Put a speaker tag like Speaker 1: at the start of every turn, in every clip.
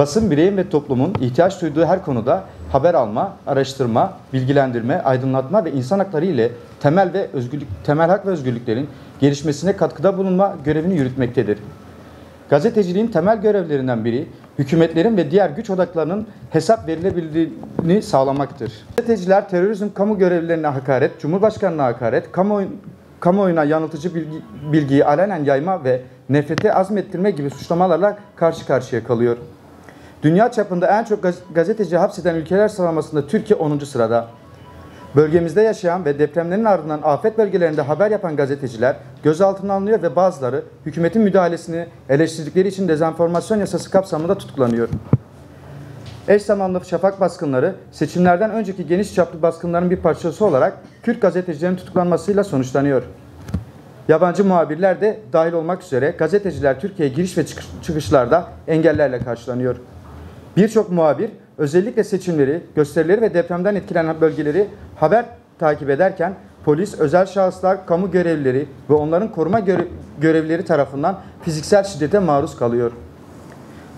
Speaker 1: Basın bireyin ve toplumun ihtiyaç duyduğu her konuda haber alma, araştırma, bilgilendirme, aydınlatma ve insan hakları ile temel ve özgürlük temel hak ve özgürlüklerin gelişmesine katkıda bulunma görevini yürütmektedir. Gazeteciliğin temel görevlerinden biri hükümetlerin ve diğer güç odaklarının hesap verilebildiğini sağlamaktır. Gazeteciler terörizm, kamu görevlilerine hakaret, cumhurbaşkanına hakaret, kamuoyu, kamuoyuna yanıltıcı bilgi, bilgiyi alenen yayma ve nefrete azmettirme gibi suçlamalarla karşı karşıya kalıyor. Dünya çapında en çok gaz- gazeteci hapseden ülkeler sıralamasında Türkiye 10. sırada. Bölgemizde yaşayan ve depremlerin ardından afet bölgelerinde haber yapan gazeteciler gözaltına alınıyor ve bazıları hükümetin müdahalesini eleştirdikleri için dezenformasyon yasası kapsamında tutuklanıyor. Eş zamanlı şafak baskınları seçimlerden önceki geniş çaplı baskınların bir parçası olarak Kürt gazetecilerin tutuklanmasıyla sonuçlanıyor. Yabancı muhabirler de dahil olmak üzere gazeteciler Türkiye'ye giriş ve çıkış- çıkışlarda engellerle karşılanıyor. Birçok muhabir özellikle seçimleri, gösterileri ve depremden etkilenen bölgeleri haber takip ederken polis, özel şahıslar, kamu görevlileri ve onların koruma göre- görevlileri tarafından fiziksel şiddete maruz kalıyor.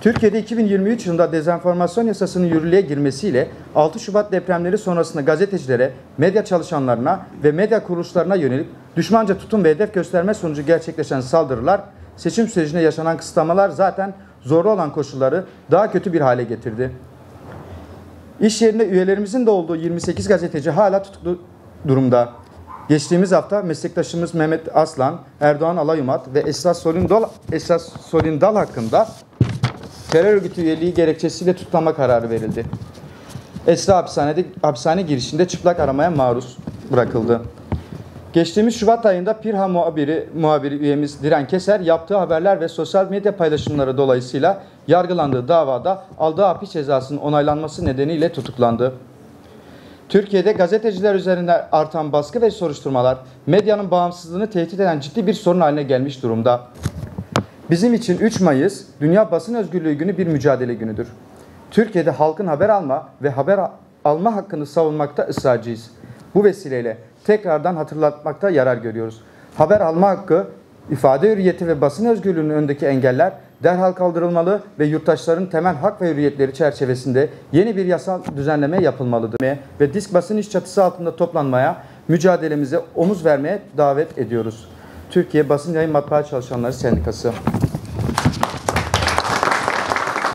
Speaker 1: Türkiye'de 2023 yılında dezenformasyon yasasının yürürlüğe girmesiyle 6 Şubat depremleri sonrasında gazetecilere, medya çalışanlarına ve medya kuruluşlarına yönelik düşmanca tutum ve hedef gösterme sonucu gerçekleşen saldırılar, seçim sürecinde yaşanan kısıtlamalar zaten zorlu olan koşulları daha kötü bir hale getirdi. İş yerinde üyelerimizin de olduğu 28 gazeteci hala tutuklu durumda. Geçtiğimiz hafta meslektaşımız Mehmet Aslan, Erdoğan Alayumat ve Esras Solindal, Esras Solindal hakkında terör örgütü üyeliği gerekçesiyle tutuklama kararı verildi. Esra hapishanede, hapishane girişinde çıplak aramaya maruz bırakıldı. Geçtiğimiz Şubat ayında Pirha muhabiri, muhabiri üyemiz Diren Keser yaptığı haberler ve sosyal medya paylaşımları dolayısıyla yargılandığı davada aldığı hapis cezasının onaylanması nedeniyle tutuklandı. Türkiye'de gazeteciler üzerinde artan baskı ve soruşturmalar medyanın bağımsızlığını tehdit eden ciddi bir sorun haline gelmiş durumda. Bizim için 3 Mayıs Dünya Basın Özgürlüğü Günü bir mücadele günüdür. Türkiye'de halkın haber alma ve haber alma hakkını savunmakta ısrarcıyız. Bu vesileyle tekrardan hatırlatmakta yarar görüyoruz. Haber alma hakkı, ifade hürriyeti ve basın özgürlüğünün önündeki engeller derhal kaldırılmalı ve yurttaşların temel hak ve hürriyetleri çerçevesinde yeni bir yasal düzenleme yapılmalıdır. Ve disk basın iş çatısı altında toplanmaya, mücadelemize omuz vermeye davet ediyoruz. Türkiye Basın Yayın Matbaa Çalışanları Sendikası.